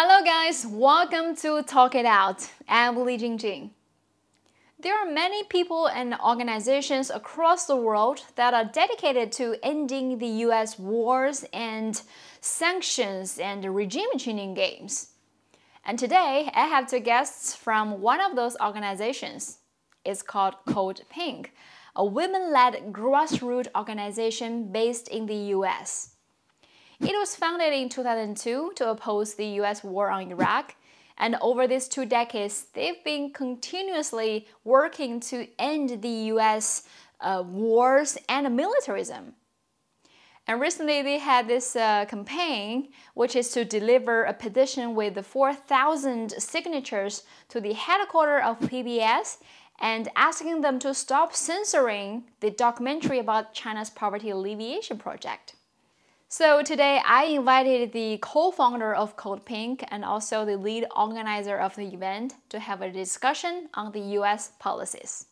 Hello guys, welcome to Talk It Out. I'm Li Jingjing. There are many people and organizations across the world that are dedicated to ending the US wars and sanctions and regime changing games. And today I have two guests from one of those organizations. It's called Code Pink, a women led grassroots organization based in the US. It was founded in 2002 to oppose the US war on Iraq, and over these two decades, they've been continuously working to end the US uh, wars and militarism. And recently, they had this uh, campaign, which is to deliver a petition with 4,000 signatures to the headquarters of PBS and asking them to stop censoring the documentary about China's poverty alleviation project. So today I invited the co-founder of Code Pink and also the lead organizer of the event to have a discussion on the US policies.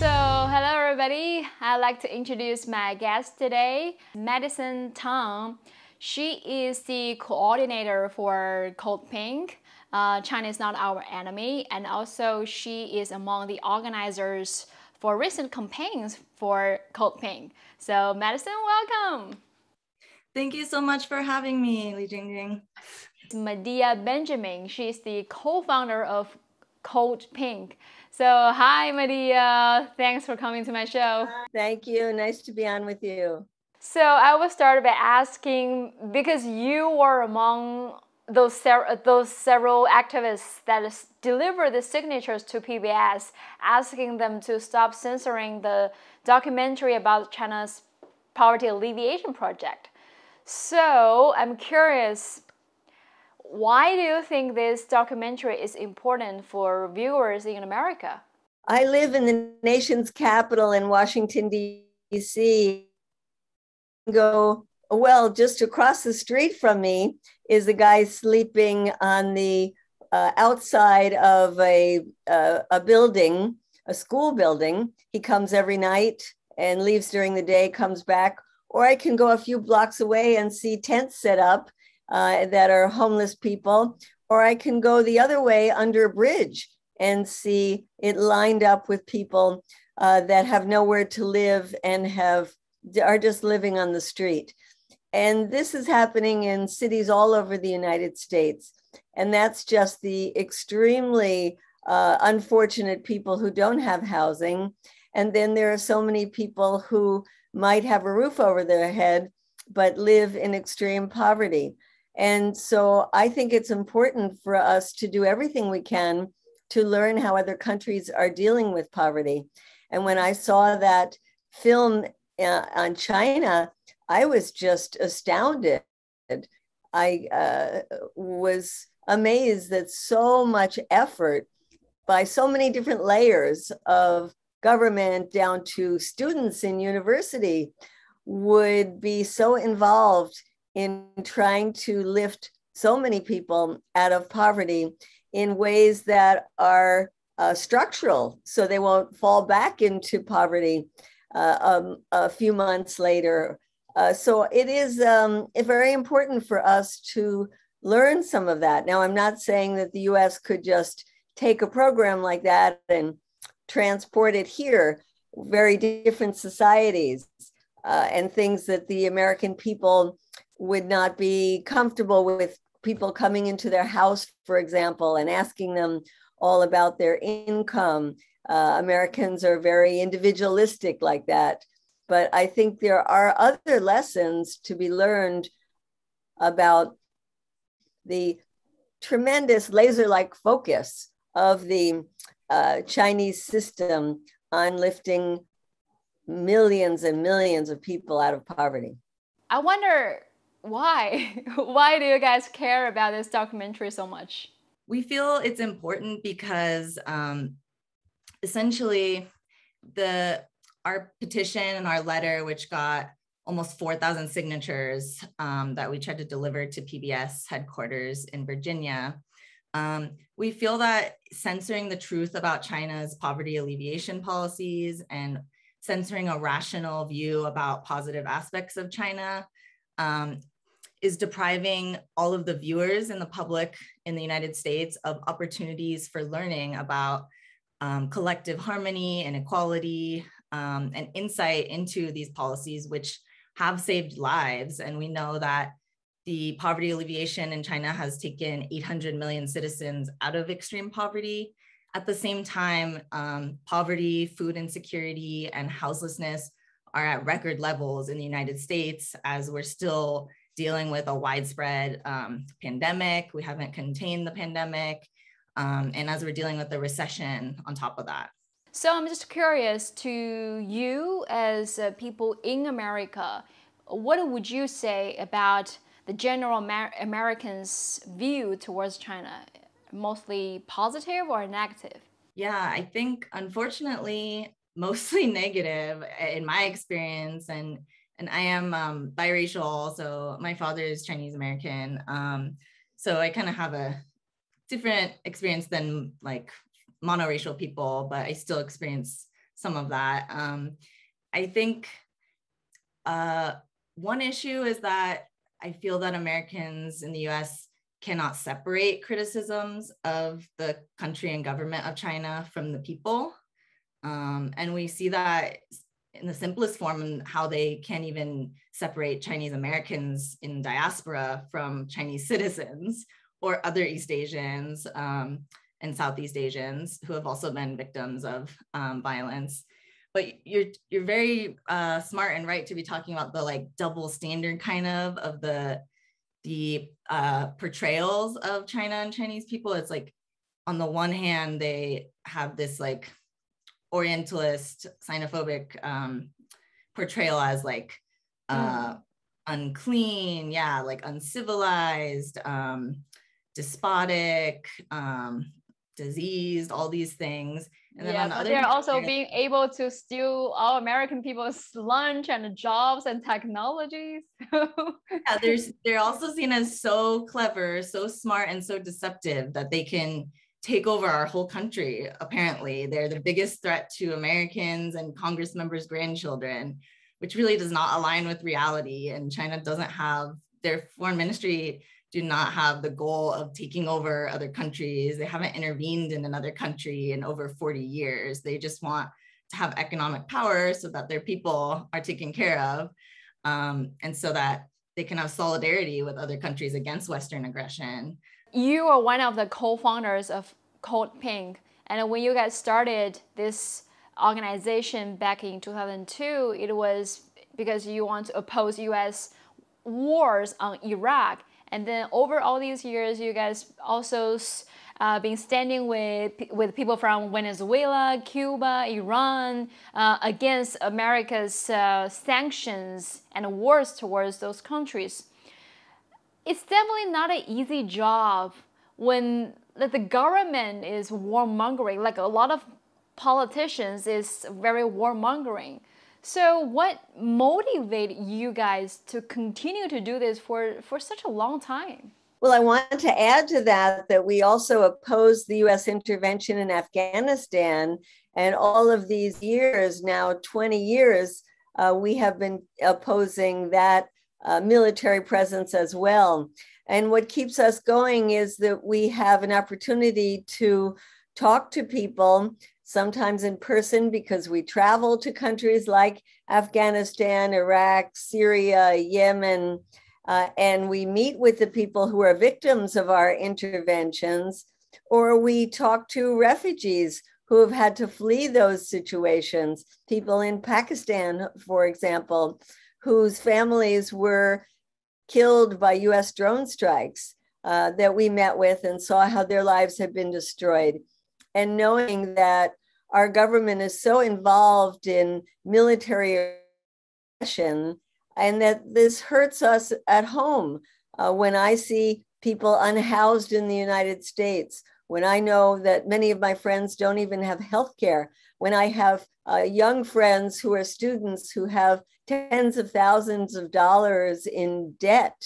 So hello everybody, I'd like to introduce my guest today, Madison Tang. She is the coordinator for Code Pink. Uh, China is not our enemy, and also she is among the organizers for recent campaigns for Code Pink. So Madison, welcome. Thank you so much for having me, Li Jingjing. Medea Benjamin, she's the co-founder of Code Pink. So hi Medea, thanks for coming to my show. Thank you, nice to be on with you. So I will start by asking, because you were among those, ser- those several activists that deliver the signatures to PBS, asking them to stop censoring the documentary about China's poverty alleviation project. So I'm curious, why do you think this documentary is important for viewers in America? I live in the nation's capital in Washington, D.C. Go well, just across the street from me is a guy sleeping on the uh, outside of a, uh, a building, a school building. He comes every night and leaves during the day, comes back. Or I can go a few blocks away and see tents set up uh, that are homeless people. Or I can go the other way under a bridge and see it lined up with people uh, that have nowhere to live and have are just living on the street. And this is happening in cities all over the United States. And that's just the extremely uh, unfortunate people who don't have housing. And then there are so many people who might have a roof over their head, but live in extreme poverty. And so I think it's important for us to do everything we can to learn how other countries are dealing with poverty. And when I saw that film uh, on China, I was just astounded. I uh, was amazed that so much effort by so many different layers of government down to students in university would be so involved in trying to lift so many people out of poverty in ways that are uh, structural so they won't fall back into poverty uh, um, a few months later uh, so it is um, very important for us to learn some of that. Now, I'm not saying that the US could just take a program like that and transport it here, very different societies uh, and things that the American people would not be comfortable with people coming into their house, for example, and asking them all about their income. Uh, Americans are very individualistic like that. But I think there are other lessons to be learned about the tremendous laser like focus of the uh, Chinese system on lifting millions and millions of people out of poverty. I wonder why? why do you guys care about this documentary so much? We feel it's important because um, essentially the our petition and our letter, which got almost 4,000 signatures um, that we tried to deliver to PBS headquarters in Virginia. Um, we feel that censoring the truth about China's poverty alleviation policies and censoring a rational view about positive aspects of China, um, is depriving all of the viewers and the public in the United States of opportunities for learning about um, collective harmony and equality um, and insight into these policies, which have saved lives. And we know that the poverty alleviation in China has taken 800 million citizens out of extreme poverty. At the same time, um, poverty, food insecurity, and houselessness are at record levels in the United States as we're still dealing with a widespread um, pandemic. We haven't contained the pandemic. Um, and as we're dealing with the recession on top of that. So I'm just curious to you as uh, people in America, what would you say about the general Amer Americans' view towards China? Mostly positive or negative? Yeah, I think unfortunately, mostly negative in my experience. And and I am um, biracial, so my father is Chinese American. Um, so I kind of have a different experience than like monoracial people, but I still experience some of that. Um, I think uh, one issue is that I feel that Americans in the US cannot separate criticisms of the country and government of China from the people. Um, and we see that in the simplest form in how they can't even separate Chinese Americans in diaspora from Chinese citizens or other East Asians um, and Southeast Asians who have also been victims of um, violence. But you're you're very uh, smart and right to be talking about the like double standard kind of of the the uh, portrayals of China and Chinese people. It's like on the one hand they have this like Orientalist, xenophobic um, portrayal as like uh, mm. unclean, yeah, like uncivilized, um, despotic, um, diseased, all these things. And then yeah, but they're also being able to steal all American people's lunch and jobs and technologies. yeah, there's they're also seen as so clever, so smart, and so deceptive that they can take over our whole country apparently they're the biggest threat to americans and congress members grandchildren which really does not align with reality and china doesn't have their foreign ministry do not have the goal of taking over other countries. They haven't intervened in another country in over 40 years. They just want to have economic power so that their people are taken care of um, and so that they can have solidarity with other countries against western aggression. You are one of the co-founders of Code Pink, and when you guys started this organization back in 2002, it was because you want to oppose U.S. wars on Iraq, and then over all these years, you guys also uh, been standing with with people from Venezuela, Cuba, Iran uh, against America's uh, sanctions and wars towards those countries it's definitely not an easy job when the government is warmongering. Like a lot of politicians is very warmongering. So what motivated you guys to continue to do this for, for such a long time? Well, I want to add to that that we also opposed the US intervention in Afghanistan. And all of these years, now 20 years, uh, we have been opposing that uh, military presence as well. And what keeps us going is that we have an opportunity to talk to people, sometimes in person because we travel to countries like Afghanistan, Iraq, Syria, Yemen, uh, and we meet with the people who are victims of our interventions, or we talk to refugees who have had to flee those situations, people in Pakistan, for example, whose families were killed by US drone strikes uh, that we met with and saw how their lives had been destroyed. And knowing that our government is so involved in military aggression and that this hurts us at home. Uh, when I see people unhoused in the United States, when I know that many of my friends don't even have health care, when I have uh, young friends who are students who have tens of thousands of dollars in debt,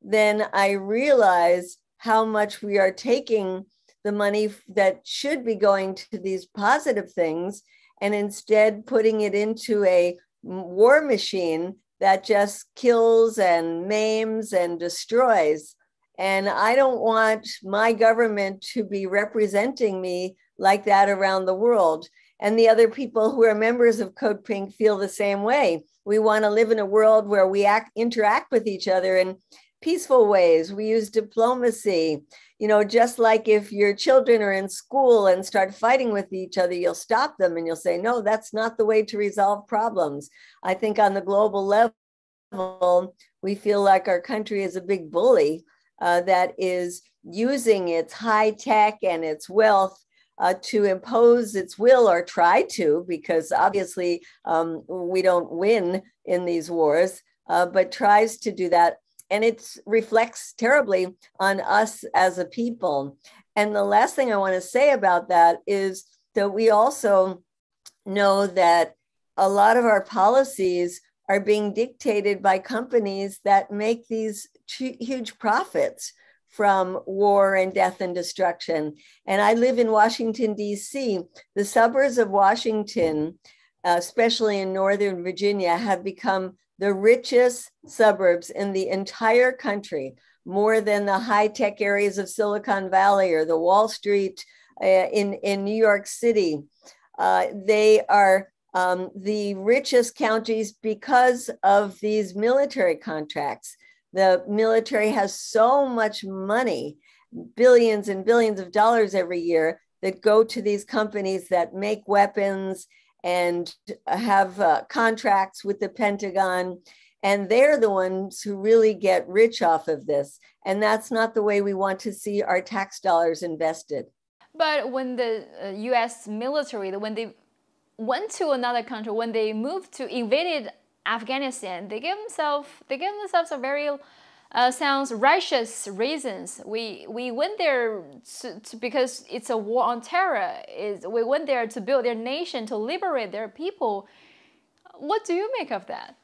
then I realize how much we are taking the money that should be going to these positive things and instead putting it into a war machine that just kills and maims and destroys. And I don't want my government to be representing me like that around the world. And the other people who are members of Code Pink feel the same way. We want to live in a world where we act, interact with each other in peaceful ways. We use diplomacy. You know, just like if your children are in school and start fighting with each other, you'll stop them and you'll say, no, that's not the way to resolve problems. I think on the global level, we feel like our country is a big bully uh, that is using its high tech and its wealth uh, to impose its will or try to, because obviously um, we don't win in these wars, uh, but tries to do that. And it reflects terribly on us as a people. And the last thing I want to say about that is that we also know that a lot of our policies are being dictated by companies that make these huge profits from war and death and destruction. And I live in Washington, D.C. The suburbs of Washington, especially in Northern Virginia, have become the richest suburbs in the entire country, more than the high tech areas of Silicon Valley or the Wall Street uh, in, in New York City. Uh, they are um, the richest counties because of these military contracts. The military has so much money, billions and billions of dollars every year, that go to these companies that make weapons and have uh, contracts with the Pentagon. And they're the ones who really get rich off of this. And that's not the way we want to see our tax dollars invested. But when the uh, US military, when they went to another country, when they moved to invaded Afghanistan, they give themselves they give themselves a very uh, sounds righteous reasons. We we went there to, to, because it's a war on terror. Is we went there to build their nation to liberate their people. What do you make of that?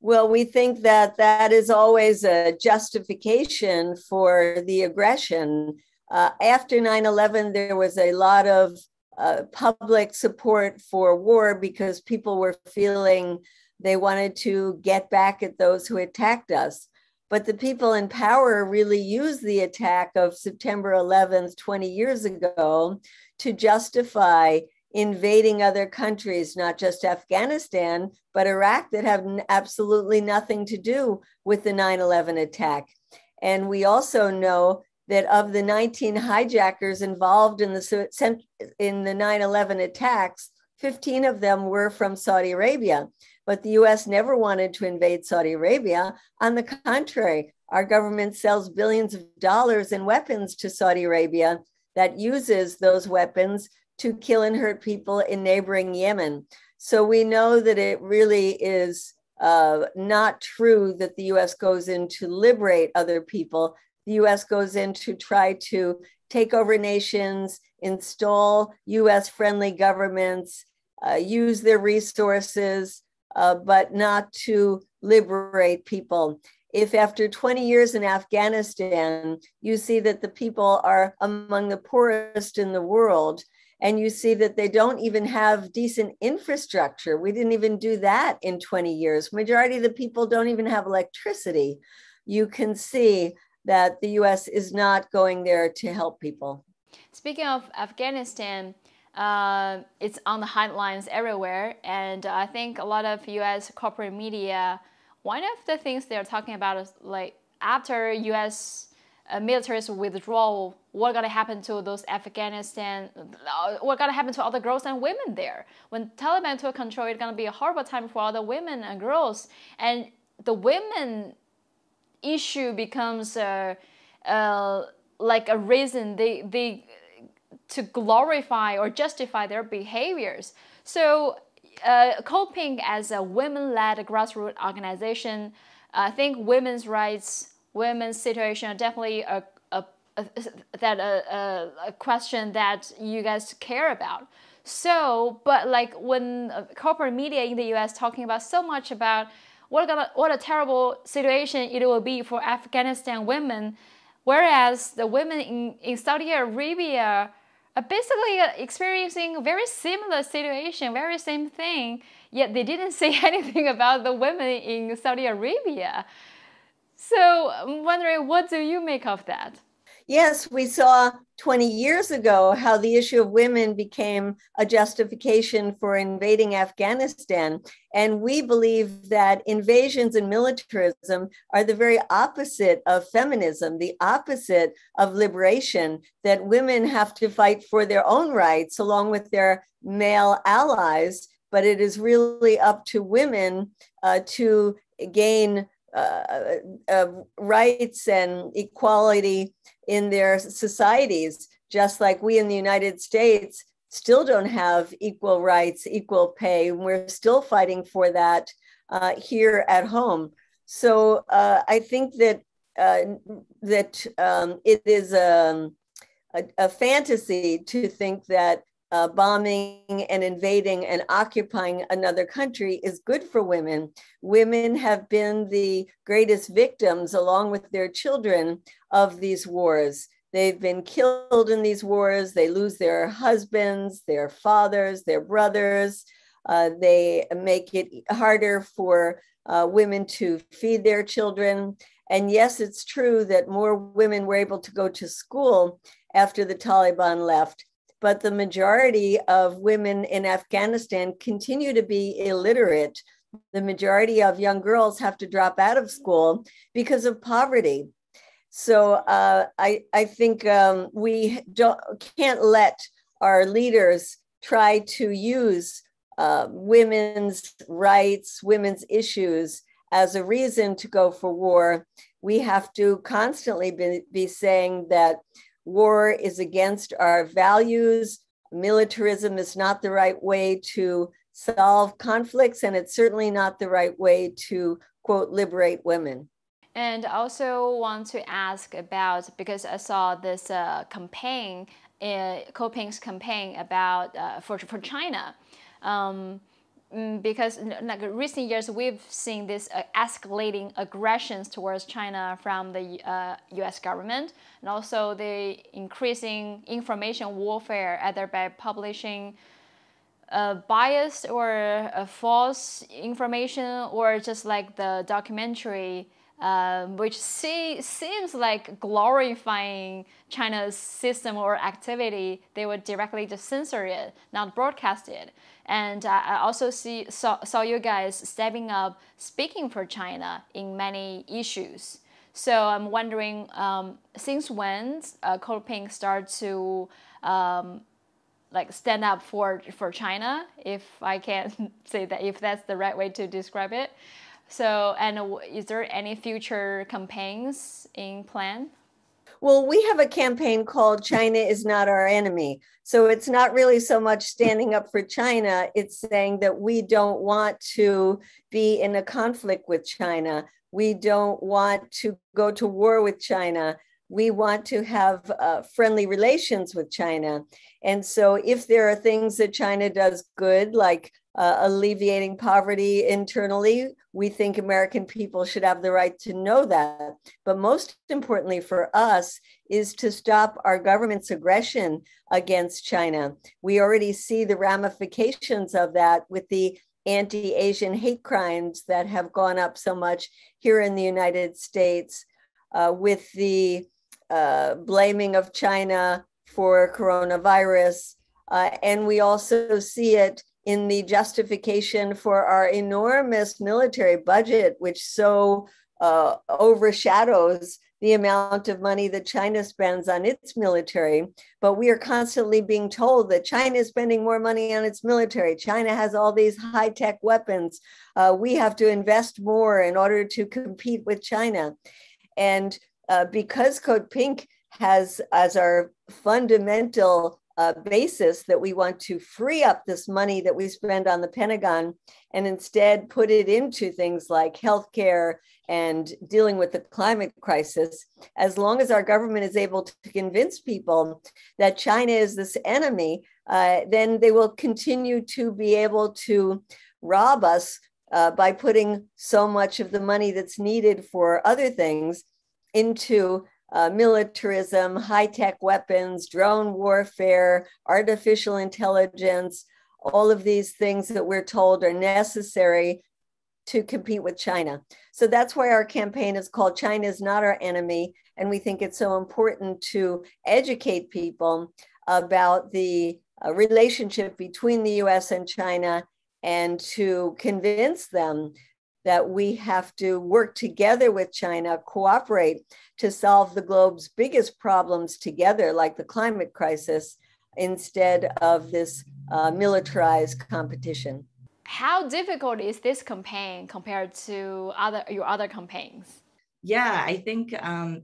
Well, we think that that is always a justification for the aggression. Uh, after 9 11, there was a lot of uh, public support for war because people were feeling they wanted to get back at those who attacked us. But the people in power really used the attack of September 11th, 20 years ago, to justify invading other countries, not just Afghanistan, but Iraq, that have absolutely nothing to do with the 9 11 attack. And we also know that of the 19 hijackers involved in the, in the 9 11 attacks, 15 of them were from Saudi Arabia. But the US never wanted to invade Saudi Arabia. On the contrary, our government sells billions of dollars in weapons to Saudi Arabia that uses those weapons to kill and hurt people in neighboring Yemen. So we know that it really is uh, not true that the US goes in to liberate other people. The US goes in to try to take over nations, install US friendly governments, uh, use their resources, uh, but not to liberate people. If after 20 years in Afghanistan, you see that the people are among the poorest in the world, and you see that they don't even have decent infrastructure, we didn't even do that in 20 years. Majority of the people don't even have electricity. You can see that the US is not going there to help people. Speaking of Afghanistan, uh, it's on the headlines everywhere, and I think a lot of U.S. corporate media. One of the things they're talking about is like after U.S. Uh, military's withdrawal, what gonna happen to those Afghanistan? Uh, gonna happen to all the girls and women there? When Taliban took control, it's gonna be a horrible time for all the women and girls, and the women issue becomes uh, uh, like a reason they they to glorify or justify their behaviors. So, uh, Code Pink as a women-led grassroots organization, I think women's rights, women's situation are definitely a, a, a that a, a, question that you guys care about. So, but like when corporate media in the U.S. talking about so much about what what a terrible situation it will be for Afghanistan women, whereas the women in, in Saudi Arabia uh, basically uh, experiencing a very similar situation, very same thing, yet they didn't say anything about the women in Saudi Arabia. So I'm wondering, what do you make of that? Yes, we saw 20 years ago how the issue of women became a justification for invading Afghanistan. And we believe that invasions and militarism are the very opposite of feminism, the opposite of liberation, that women have to fight for their own rights along with their male allies. But it is really up to women uh, to gain uh, uh, rights and equality in their societies, just like we in the United States still don't have equal rights, equal pay. We're still fighting for that uh, here at home. So uh, I think that uh, that um, it is a, a, a, fantasy to think that uh, bombing and invading and occupying another country is good for women. Women have been the greatest victims, along with their children, of these wars. They've been killed in these wars. They lose their husbands, their fathers, their brothers. Uh, they make it harder for uh, women to feed their children. And yes, it's true that more women were able to go to school after the Taliban left, but the majority of women in Afghanistan continue to be illiterate. The majority of young girls have to drop out of school because of poverty. So uh, I, I think um, we don't, can't let our leaders try to use uh, women's rights, women's issues as a reason to go for war. We have to constantly be, be saying that war is against our values. Militarism is not the right way to solve conflicts, and it's certainly not the right way to, quote, liberate women. And also want to ask about because I saw this uh, campaign, uh, Pink's campaign about uh, for for China. Um, because in like recent years we've seen this uh, escalating aggressions towards China from the uh, U.S. government, and also the increasing information warfare, either by publishing uh, biased or uh, false information, or just like the documentary um, which see, seems like glorifying China's system or activity, they would directly just censor it, not broadcast it. And I also see saw, saw you guys stepping up, speaking for China in many issues. So I'm wondering, um, since when uh, Code Pink start to um, like stand up for for China, if I can say that, if that's the right way to describe it. So, and is there any future campaigns in plan? Well, we have a campaign called China is not our enemy. So it's not really so much standing up for China, it's saying that we don't want to be in a conflict with China. We don't want to go to war with China. We want to have uh, friendly relations with China. And so, if there are things that China does good, like uh, alleviating poverty internally. We think American people should have the right to know that. But most importantly for us is to stop our government's aggression against China. We already see the ramifications of that with the anti Asian hate crimes that have gone up so much here in the United States, uh, with the uh, blaming of China for coronavirus. Uh, and we also see it in the justification for our enormous military budget, which so uh, overshadows the amount of money that China spends on its military. But we are constantly being told that China is spending more money on its military. China has all these high tech weapons. Uh, we have to invest more in order to compete with China. And uh, because Code Pink has as our fundamental uh, basis that we want to free up this money that we spend on the Pentagon and instead put it into things like healthcare and dealing with the climate crisis, as long as our government is able to convince people that China is this enemy, uh, then they will continue to be able to rob us uh, by putting so much of the money that's needed for other things into uh, militarism, high tech weapons, drone warfare, artificial intelligence, all of these things that we're told are necessary to compete with China. So that's why our campaign is called China is Not Our Enemy. And we think it's so important to educate people about the uh, relationship between the US and China and to convince them that we have to work together with China, cooperate to solve the globe's biggest problems together, like the climate crisis, instead of this uh, militarized competition. How difficult is this campaign compared to other your other campaigns? Yeah, I think um,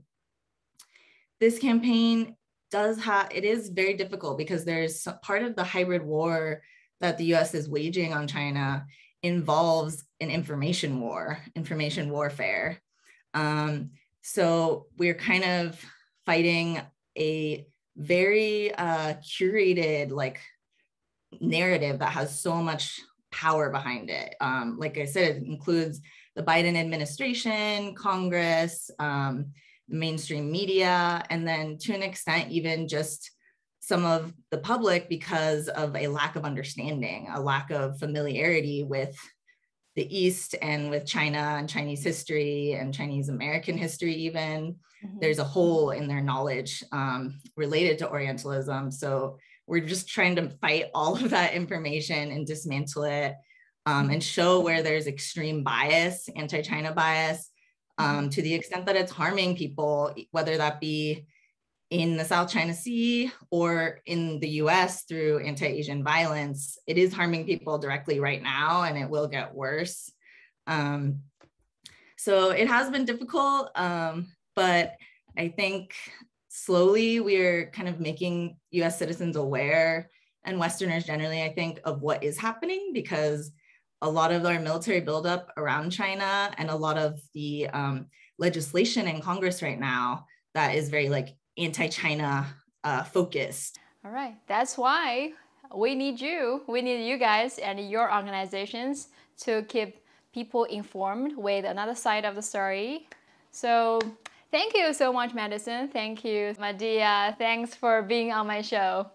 this campaign does have it is very difficult because there's part of the hybrid war that the U.S. is waging on China involves an information war, information warfare. Um, so we're kind of fighting a very uh, curated like narrative that has so much power behind it. Um, like I said, it includes the Biden administration, Congress, um, the mainstream media, and then to an extent, even just some of the public because of a lack of understanding, a lack of familiarity with the East and with China and Chinese history and Chinese American history, even. Mm-hmm. There's a hole in their knowledge um, related to Orientalism. So we're just trying to fight all of that information and dismantle it um, and show where there's extreme bias, anti China bias, um, mm-hmm. to the extent that it's harming people, whether that be in the South China Sea or in the US through anti Asian violence, it is harming people directly right now and it will get worse. Um, so it has been difficult, um, but I think slowly we're kind of making US citizens aware and Westerners generally, I think, of what is happening because a lot of our military buildup around China and a lot of the um, legislation in Congress right now that is very like anti-China uh, focused. All right, that's why we need you. We need you guys and your organizations to keep people informed with another side of the story. So thank you so much, Madison. Thank you, Medea. Thanks for being on my show.